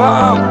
Wow.